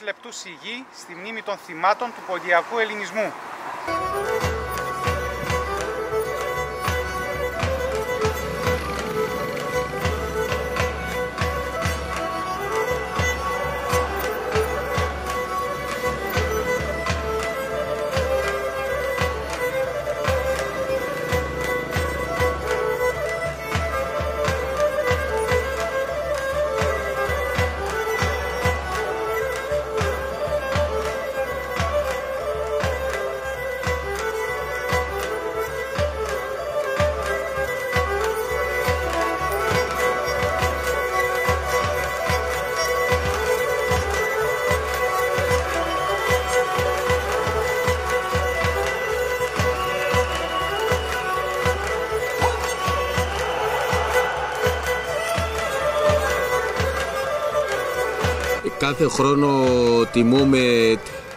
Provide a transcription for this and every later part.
ενός λεπτού σιγή στη μνήμη των θυμάτων του ποντιακού ελληνισμού. Κάθε χρόνο τιμούμε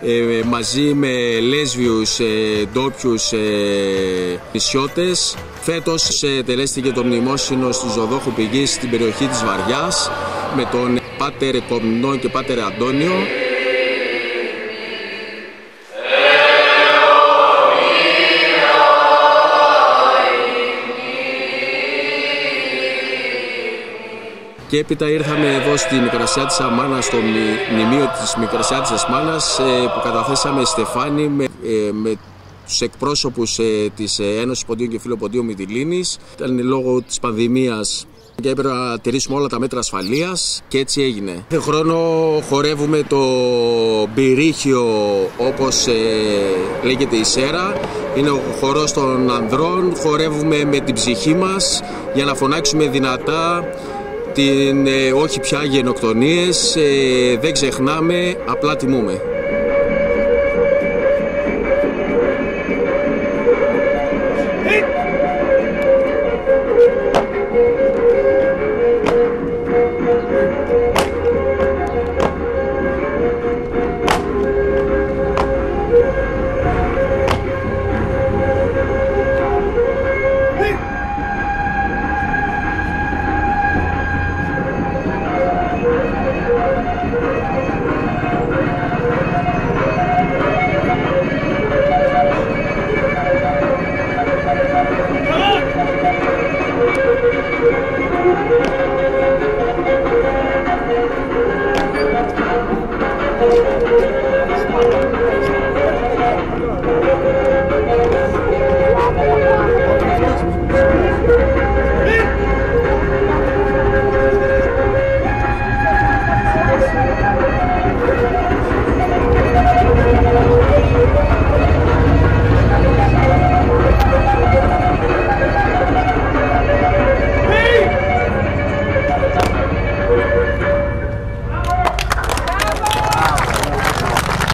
ε, μαζί με λέσβιους, ε, ντόπιους ε, νησιώτες. Φέτος ε, τελέστηκε το μνημόσυνο στη Ζωδόχου Πηγής στην περιοχή της Βαριάς με τον Πάτερ Κομνό και Πάτερ Αντώνιο. Και έπειτα ήρθαμε εδώ στη Μικρασιά της Αμάνας, στο μνημείο της Μικρασιά της Αμάνας που καταθέσαμε στεφάνι με, με τους εκπρόσωπους ε, της Ένωσης Ποντίων και Φιλοποντίων Μητυλίνης. Ήταν λόγω της πανδημίας και έπρεπε να τηρήσουμε όλα τα μέτρα ασφαλείας και έτσι έγινε. Κάθε χρόνο χορεύουμε το μπυρίχιο όπως ε, λέγεται η σέρα. Είναι ο χορός των ανδρών. Χορεύουμε με την ψυχή μας για να φωνάξουμε δυνατά την ε, όχι πια γενοκτονίες, ε, δεν ξεχνάμε, απλά τιμούμε.